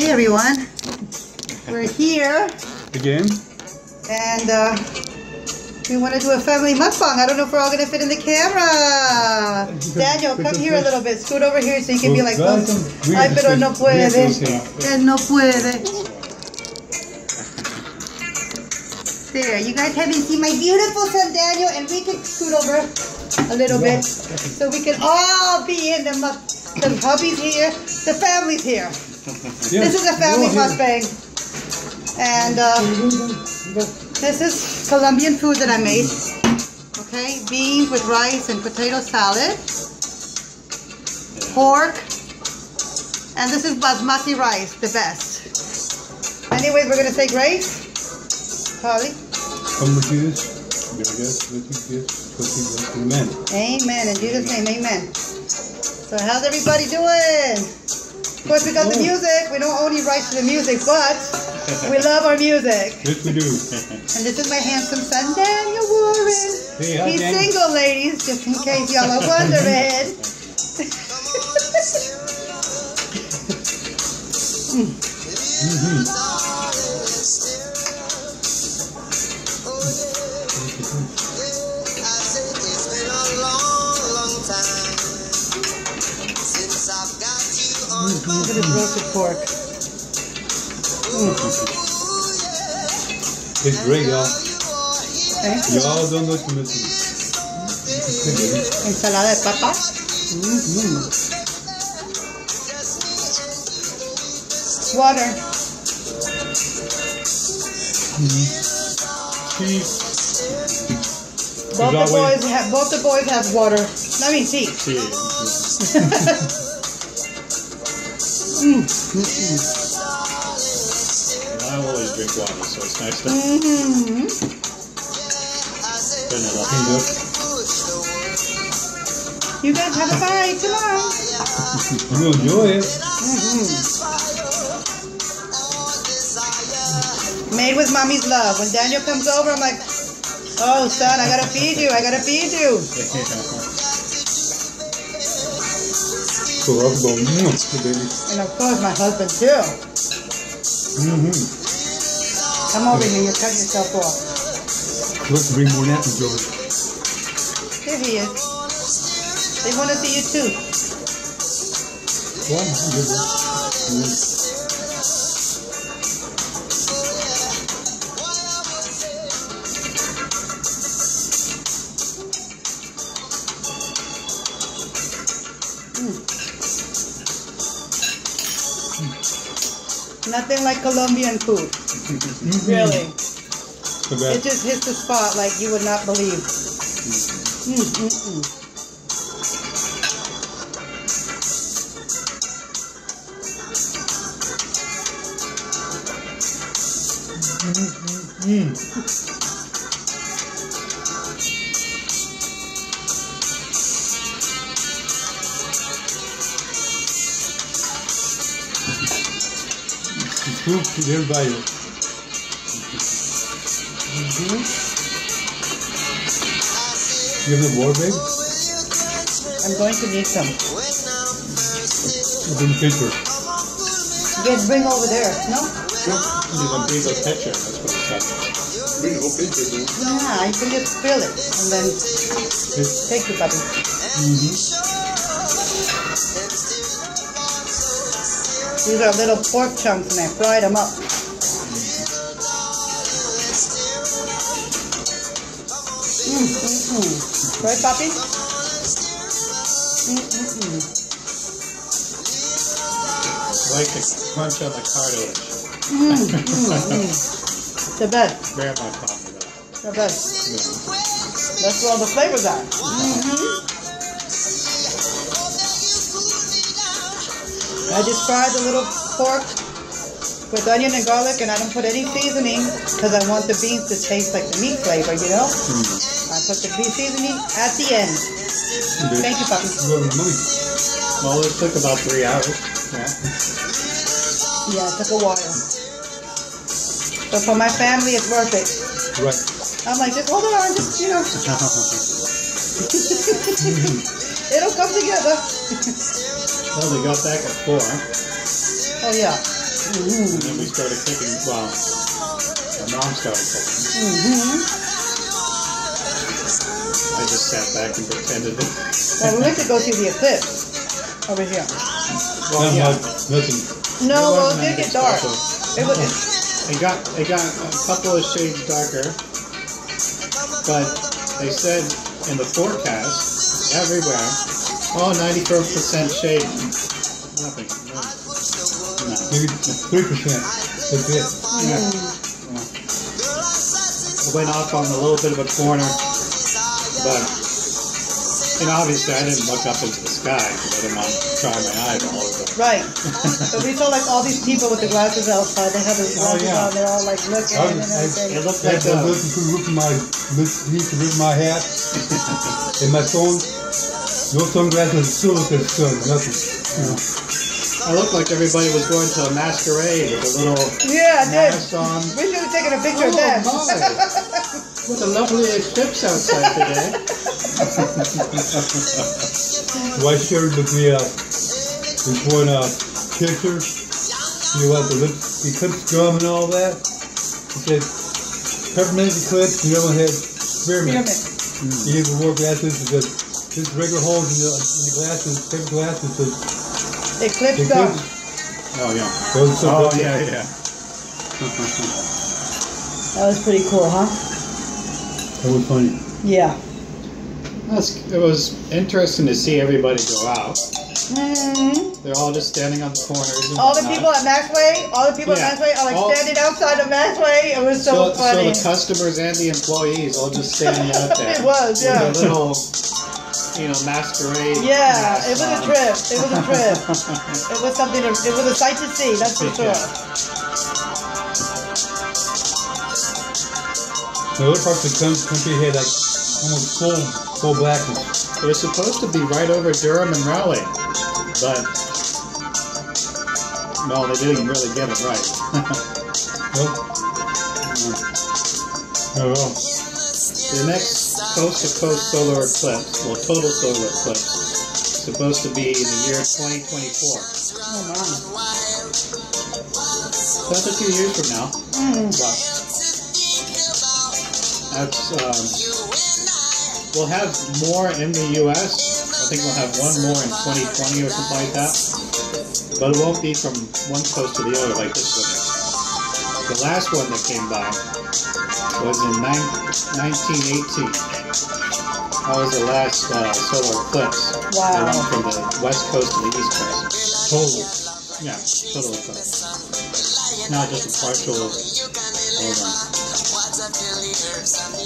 Hey everyone, we're here Again? and uh, we want to do a family mukbang. I don't know if we're all going to fit in the camera. Daniel, come here a little bit. Scoot over here so you can be like, ay, pero no puede. Él no puede. There, you guys haven't seen my beautiful son Daniel, and we can scoot over a little bit so we can all be in the muk. The hubby's here, the family's here. This is a family mukbang. And uh, this is Colombian food that I made. Okay, beans with rice and potato salad. Pork. And this is basmati rice, the best. Anyways, we're gonna say grace. Holly. Come with Jesus. Be our guest, with you, gifts, cookies, amen. Amen. In Jesus' name, amen. So how's everybody doing? Of course, we got the music. We don't own any rights to the music, but we love our music. Yes, we do. And this is my handsome son, Daniel Warren. Hey, hi, He's Daniel. single, ladies, just in case y'all are wondering. Mm-hmm. You Look at this roasted pork. It's great, y'all. Okay. Y'all don't know to miss it. Ensalada de papa. Mm-hmm. Water. Mm-hmm. Cheese. Both the boys have both the boys have water. I mean tea. I always drink water, so it's nice to Mm-hmm. turn it up. Cleaned. You guys have a bite. Come on. You enjoy it. Made with mommy's love. When Daniel comes over, I'm like, oh, son, I gotta feed you. I gotta feed you. Going, mm, baby. And of course, my husband, too. Mm-hmm. Come over here. You cut yourself off. Let's bring more napkins, George. Here he is. They want to see you, too. One, Nothing like Colombian food. Really. So It just hits the spot like you would not believe. Mm, mm, mm. It's food to everybody. You have the water, babe? I'm going to need some. Open the pitcher. You guys bring over there, no? There's a big picture, that's what it says. Bring the whole. Yeah, you can just fill it and then take the mm-hmm. puppy. These are little pork chunks and I fried them up. Mm, mm, mm. Right, puppy? Mm, mm, mm. Like the crunch of the cartilage. Mm, mm, mm. The best, my coffee though. the best. Yeah. That's where all the flavors are. I just fried the little pork with onion and garlic, and I don't put any seasoning because I want the beans to taste like the meat flavor, you know? Hmm. I put the beef seasoning at the end. Thank you, puppy. You have money. Well, it took about three hours. Yeah. Yeah, it took a while. But for my family, it's worth it. Right. I'm like, just hold on, just, you know, it'll come together. well, they got back at four. Oh, yeah. And then we started cooking. Well, our mom started cooking. Mm-hmm. I just sat back and pretended. That, Well, we went to go see the eclipse over here. well, Not yeah. much, nothing. No, It well, it wasn't did get dark. special. It was. It got it got a couple of shades darker, but they said in the forecast everywhere, oh, 94% shade. Nothing. No. no. Maybe three percent. That's it. Yeah. I went off on a little bit of a corner, but you know, obviously I didn't look up into the sky because I didn't want to try my eyeballs. But Right. So we saw like all these people with the glasses outside. They had their Oh, glasses yeah. on. They're all like looking I- and I- everything. it looked I like was a, looking through the roof of my, look- beneath the roof of my hat and my phone. No sunglasses, still look at the sun. Nothing. I looked like everybody was going to a masquerade with a little Yeah, I did. mask on. We should have taken a picture of Oh them. my! What a lovely eclipse outside today. So I shared with me uh, this one uh, picture. You know what, the lip, eclipse drum and all that. It said, peppermint eclipse, the other one had spearmint. You He even wore glasses, it said, just regular holes in the, in the glasses, paper glasses, says, Eclipse gum. eclipse. Oh yeah. That was so Oh good. yeah, yeah. That was pretty cool, huh? That was funny. Yeah. That's, it was interesting to see everybody go out. hmm They're all just standing on the corners. And All the whatnot. people at Maxway, all the people Yeah. at Maxway are like All- standing outside of Maxway. It was so, so, so the customers and the employees all just standing out there. It was, yeah. With a little, you know, masquerade. yeah, it was a trip. It was a trip. it was something. To, it was a sight to see. That's for Yeah. sure. The other parts of the country had like almost full, full blackness. It was supposed to be right over Durham and Raleigh, but well, they didn't really get it right. Nope. Oh well. the next coast-to-coast solar eclipse, well, total solar eclipse, supposed to be in the year 2024. Oh my. That's a few years from now. Mm. But that's um, we'll have more in the U.S. I think we'll have one more in 2020 or something like that. But it won't be from one coast to the other like this one. The last one that came by was in 1918. That was the last uh, solar eclipse. Wow. They went from the west coast to the east coast. Total. Yeah, total eclipse. Not just a partial.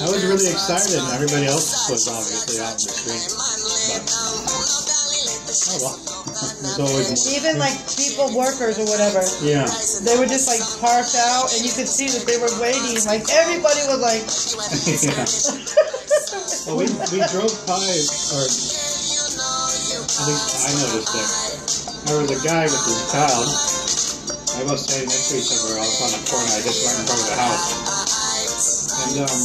I was really excited, and everybody else was obviously out in the street. But oh well, there's always. Even like people, workers or whatever, Yeah, they were just like parked out, and you could see that they were waiting. Like everybody was like. yeah. Well, we we drove by, or at least I noticed it. There was a guy with his child. I was standing next to each other on the corner. I just right in front of the house. And um,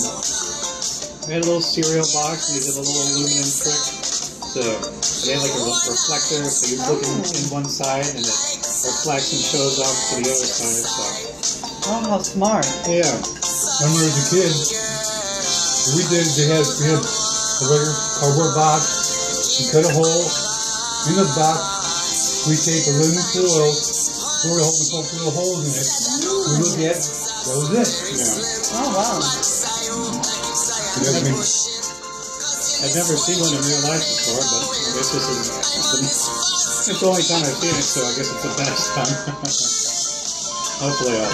we had a little cereal box, and he did a little aluminum trick. So they have like a re- reflector, so you look in, oh. in one side, and it reflects and shows off to the other side. So Oh, how smart! yeah, I remember as a kid, we did, they had, we had a regular cardboard box. We cut a hole in the box. We take aluminum foil, pour a whole bunch of little holes in it. We look at it. That was it. yeah. Oh wow! You know what I mean? I've never seen one in real life before, but I guess this is the, it's the only time I've seen it, so I guess it's the best time. Hopefully, I'll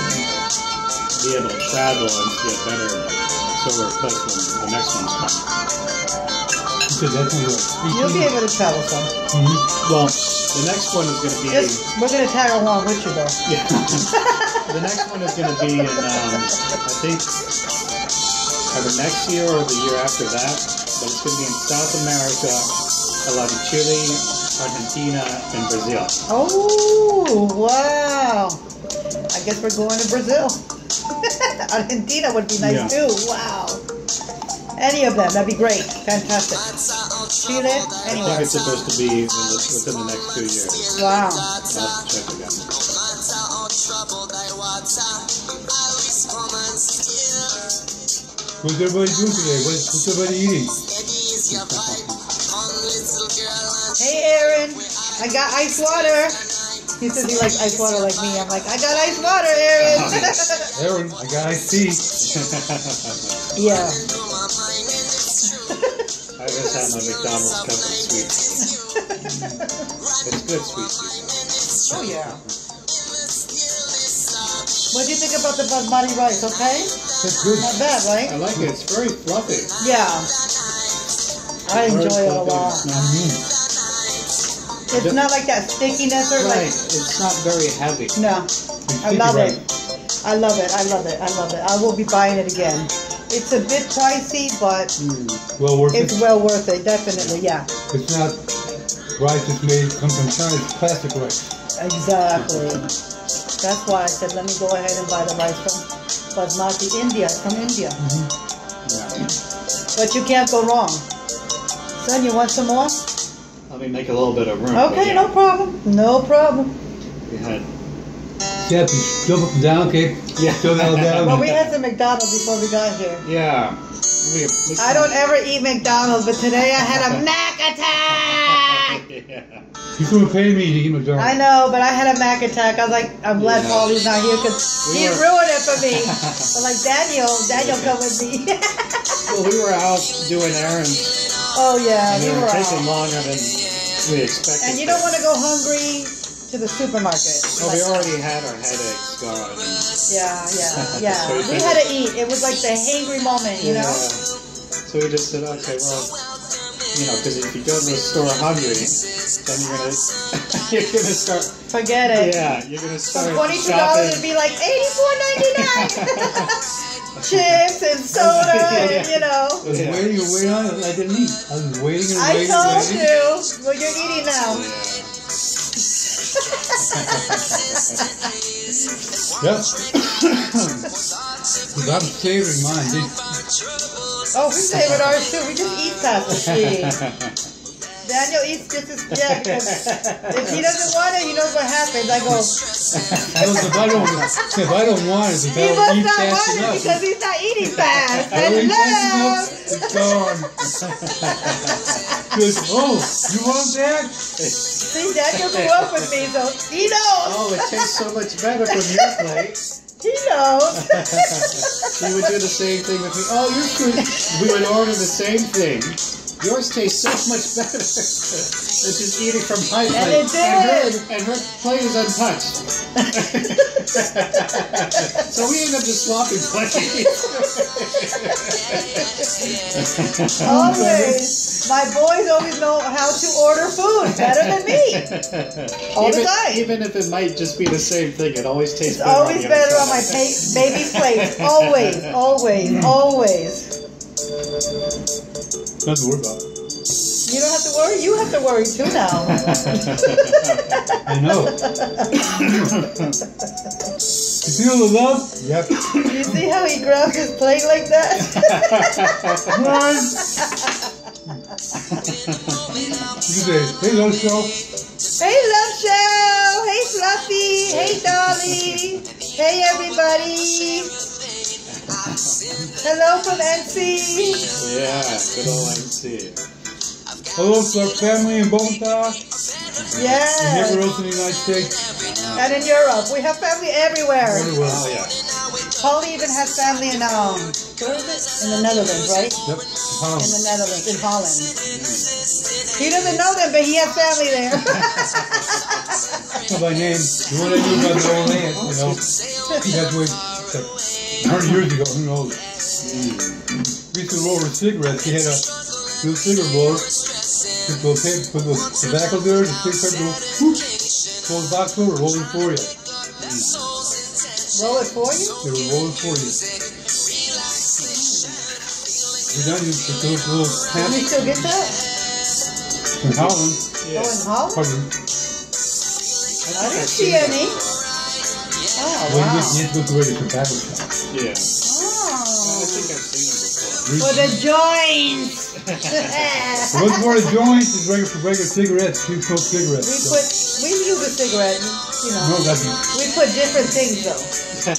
be able to travel and see a better solar eclipse when the next one's coming. He said that's one of You'll be able to travel some. Mhm. Well, the next one is going to be Just we're gonna tag along with you though. yeah. the next one is going to be in um, I think either next year or the year after that, but it's going to be in South America, a lot of Chile, Argentina, and Brazil. Oh wow! I guess we're going to Brazil. Argentina would be nice Yeah. too. Wow. Any of them, that'd be great. Fantastic. Chile, I think it's supposed to be in the, within the next two years. Wow. I'll check again. trouble thy water. Always come and still. What's everybody doing today? What's, what's everybody eating? Steady is your pipe. Come, little girl, and Hey, Aaron, I got ice water. He says he likes ice water like me. I'm like, I got ice water, Aaron. Aaron, I got iced tea. yeah. to my mind, and it's true. I just had my McDonald's cup of sweet. It's good sweet tea. Oh yeah. What do you think about the basmati rice? Okay, That's good. not bad, right? I like it. It's very fluffy. Yeah. I enjoy it a lot. It's not, Mm. It's not like that stickiness or right. like. It's not very heavy. No, I love it. I love it. I love it. I love it. I will be buying it again. It's a bit pricey, but Mm. Well worth it. it's well worth it. Definitely, yeah. It's not rice that's made, comes from China, it's plastic rice. Exactly. That's why I said, let me go ahead and buy the rice from Basmati India. From India. Yeah. But you can't go wrong. Son, you want some more? Let me make a little bit of room. Okay, no problem. No problem. We had, Yeah, you jump up and down, okay? Yeah. Jump down, down. Well, we had some McDonald's before we got here. yeah. We, we I don't ever eat McDonald's, but today I had a Mac attack. Yeah. You couldn't pay me to eat McDonald's. I know, but I had a Mac attack. I was like, I'm glad Yeah. Paulie's not here because We he were- ruined it for me. I'm like, Daniel, Daniel, come with me. Well, we were out doing errands, oh, yeah, and we they were were taking out. longer than we expected. And you don't want to go hungry to the supermarket. Well, we already had our headaches gone. and- Yeah, yeah, So yeah. we We had to eat. It was like the hangry moment, you know? So we just said, okay, well, you know, because if you go to the store hungry, then you're gonna you're gonna start. Forget it. Yeah, you're gonna start From twenty-two dollars, it'd be like eighty-four ninety-nine. Chips and soda, and you know. I was Yeah. waiting and waiting on it. I didn't eat. I was waiting and I waiting and told waiting. you. Well, you're eating now. Yep. Because I'm savoring mine. Oh, we savored ours too. We just eat as she. Daniel eats just as yeah. Because if he doesn't want it, he knows what happens. I go. Because if I don't, if I don't want it, if I He don't must eat not fast want it because he's not eating fast. I don't Hello. enough, it's gone. Oh, you want that? See, Daniel grew up with me, so he knows. oh, it tastes so much better from your plate. He knows. He would do the same thing with me. Oh, your food. We would order the same thing. Yours tastes so much better than just eating from my plate. And it her, did. and her plate is untouched. so we end up just swapping plates. always. My boys always know how to order food better than me. All the time. Even if it might just be the same thing, it always tastes It's better. always the better on my pa- baby's plate. Always, always, always. Nothing to worry about. You don't have to worry. You have to worry too now. I know. you feel the love? Yep. you see how he grabs his plate like that? Run! You say, hey, little show. hey, Love Show. Hey, Fluffy. Hey, Dolly. Hey, everybody. Hello from NC. yeah, good old NC. Hello to our family in Bogota and Yes. everywhere else in the United States. And in Europe. We have family everywhere. Everywhere. Oh yeah. Paulie even has family in, um, where is it? In the Netherlands, right? Yep. In the Netherlands, in Holland. He doesn't know them, but he has family there. Not by name. The one I knew by their own name, you know. That's way, like, 100 years ago, who knows. We used to roll with cigarettes. He had a little cigarette roller. Put the tape, put the tobacco there, the cigarette go, whoop, close the box over, roll it for you. Roll it for you? They were rolling for you. We done you put those little Can we still get that? from Holland. Yeah. Oh, in Holland? Pardon. I didn't see any. Oh, Well, you wow. have to go where the tobacco shop. Yeah. Oh. I Oh. think I've seen it before. For the joints. what's for the joints is regular for regular cigarettes. You smoke cigarettes. We so- put we use a cigarette, you know. no, know. that's We put different things though.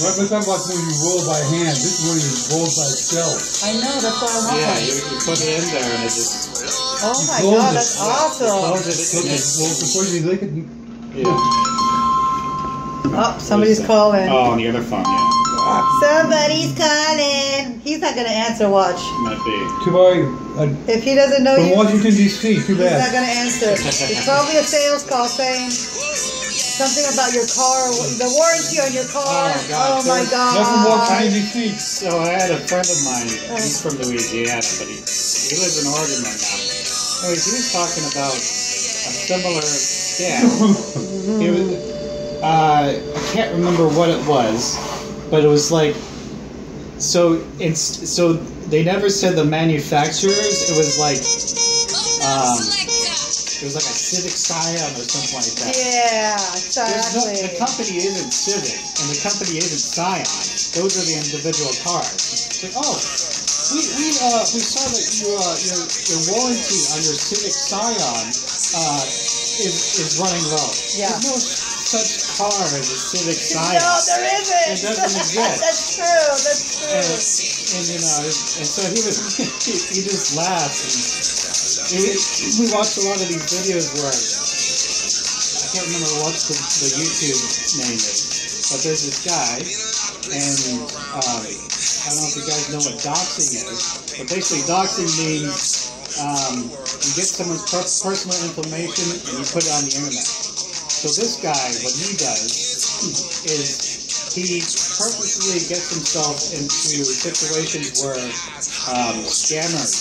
What we're talking about when you roll by hand. This is one is rolled by itself. I know that's why I want Yeah, you, you put it in there and it just Oh my god, it. that's awesome. closes it Look and at, it's, well, before you lick it, yeah. Oh, somebody's calling. Oh, on the other phone, yeah. Somebody's calling. He's not gonna answer. Watch. Might be. too bad. Uh, If he doesn't know from you, Washington D.C. Too he's not gonna answer. It's probably a sales call saying something about your car, the warranty on your car. Oh, God. Oh my That's from god. Washington D.C. So I had a friend of mine, he's from Louisiana, but he, he lives in Oregon right now. Anyways, he was talking about a similar scam. He was, uh, I can't remember what it was, but it was like, so it's so they never said the manufacturers. It was like, um, it was like a Civic Scion or something like that. Yeah, There's no, the company isn't Civic, and the company isn't Scion. Those are the individual cars. It's like, oh, we we uh we saw that you uh your your warranty on your Civic Scion uh is is running low. Yeah. There's no such car as a Civic Scion. No, there isn't. It doesn't exist. that's true. That's true. and you know, and so he was he, he just laughed. And we, we watched a lot of these videos where I can't remember what the, the YouTube name is, but there's this guy, and um, I don't know if you guys know what doxing is, but basically doxing means um, you get someone's per- personal information and you put it on the internet. So this guy, what he does is he purposely gets himself into situations where um, scammers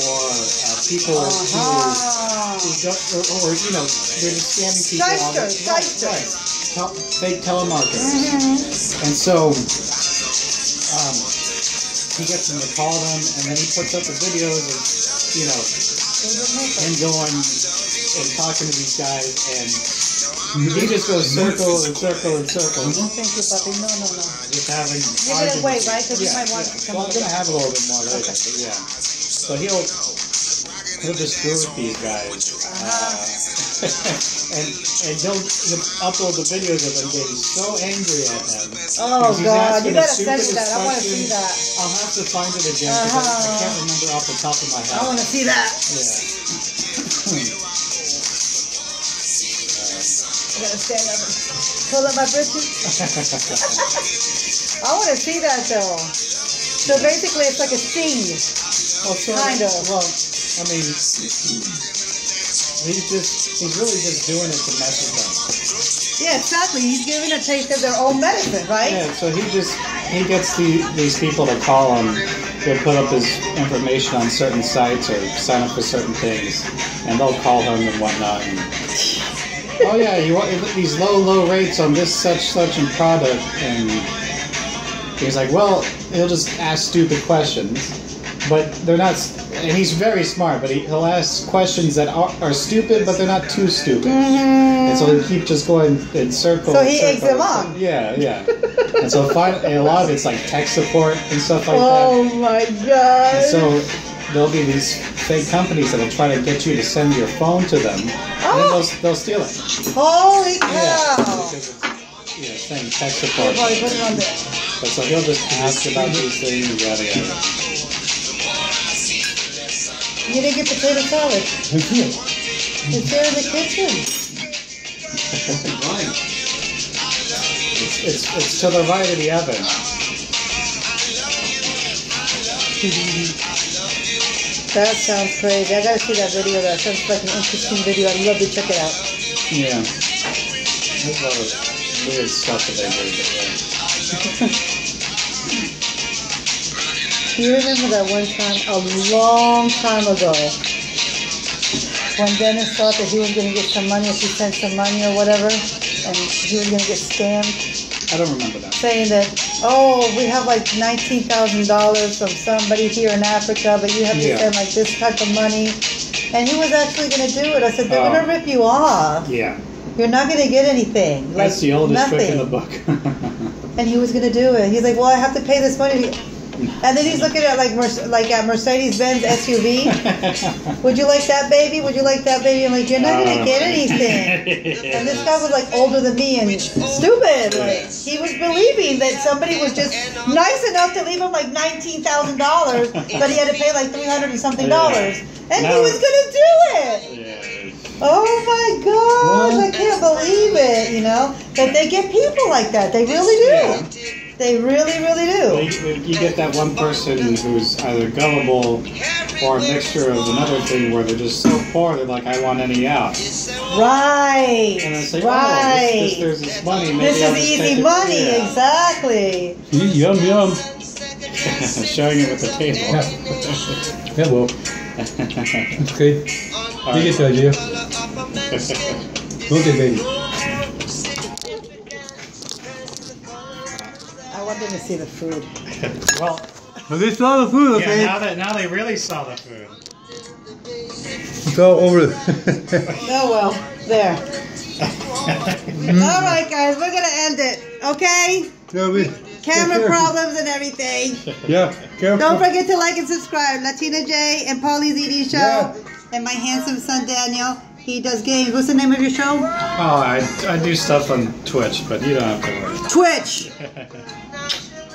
or uh, people who, Ah. who don't, or, or you know they're just scamming people. Shysters, right. Tel- fake telemarketers. Mm-hmm. And so um, he gets them to call them, and then he puts up the videos of you know him going and talking to these guys, and he just goes circle and circle and circle, Thank you, puppy. No, no, no. just having. You're gonna wait, right? Because you Yeah, might want yeah. some Well, I'm gonna have a little bit more later, Okay. but yeah. So he'll he'll just screw with these guys, uh, and and he'll, he'll upload the videos of him getting so angry at them. Oh God, you the gotta send me stupidest that. I want to see that. I'll have to find it again because I, I Uh-huh. can't remember off the top of my head. I want to see that. Yeah. I gotta stand up and pull up my britches. I want to see that though. So basically, it's like a sting. Well, so, Kind of. Well, I mean, he's just, he's really just doing it to mess with them. Yeah, exactly. He's giving a taste of their own medicine, right? Yeah, so he just, he gets the, these people to call him, he'll put up his information on certain sites or sign up for certain things, and they'll call him and whatnot. And, oh yeah, you want these low, low rates on this such, such and product, and he's like, well, he'll just ask stupid questions. But they're not, and he's very smart, but he, he'll ask questions that are, are stupid, but they're not too stupid. And so he'll keep just going in circles. So he eggs circles, them on. Yeah, yeah. and so finally, a lot of it's like tech support and stuff like Oh that. Oh my God. And so there'll be these fake companies that'll try to get you to send your phone to them, and then Oh. they'll, they'll steal it. Holy cow! it's, you know, saying tech support. buddy, put it on there. But so he'll just ask about these things, yada yada. You didn't get potato salad. It. It's there in the kitchen. It's, it's, it's to the right of the oven. That sounds crazy. I gotta see that video. That sounds like an interesting video. I'd love to check it out. Yeah. There's a lot of weird stuff that they do. Do you remember that one time, a long time ago, when Dennis thought that he was gonna get some money if he sent some money or whatever, and he was gonna get scammed? I don't remember that. saying that, oh, we have like nineteen thousand dollars from somebody here in Africa, but you have to Yeah. send like this type of money. And he was actually going to do it. I said, they're Oh. going to rip you off. Yeah. You're not going to get anything. Like That's the oldest nothing. trick in the book. And he was going to do it. He's like, well, I have to pay this money. And then he's looking at like Merce- like a Mercedes Benz SUV. Would you like that baby? Would you like that baby? I'm like, you're not gonna get anything. And this guy was like older than me and stupid. Like he was believing that somebody was just nice enough to leave him like nineteen thousand dollars, but he had to pay like three hundred and something dollars, and he was gonna do it. Oh my gosh, I can't believe it, you know? But they get people like that. They really do. They really, really Well, do. You, you get that one person who's either gullible or a mixture of another thing where they're just so poor they're like, I want any out. Right. And I say, oh, this, this, Right. there's this money. Maybe This I'll is easy money, Yeah. exactly. Yum yum. Showing it with the table. Yeah. Yeah, well, it's okay. You get the idea. Okay, baby. I to see the food. well, Well, they saw the food, yeah, okay? now, that, now they really saw the food. It's all over. Oh well, there. All right, guys, we're gonna end it. Okay? yeah, we, Camera problems and everything. Yeah, careful. Don't forget to like and subscribe. Latina Jay and Paulie's Eating Show. Yeah. And my handsome son Daniel. He does games. What's the name of your show? Oh, I, I do stuff on Twitch, but you don't have to worry. Twitch.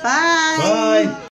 Bye. Bye.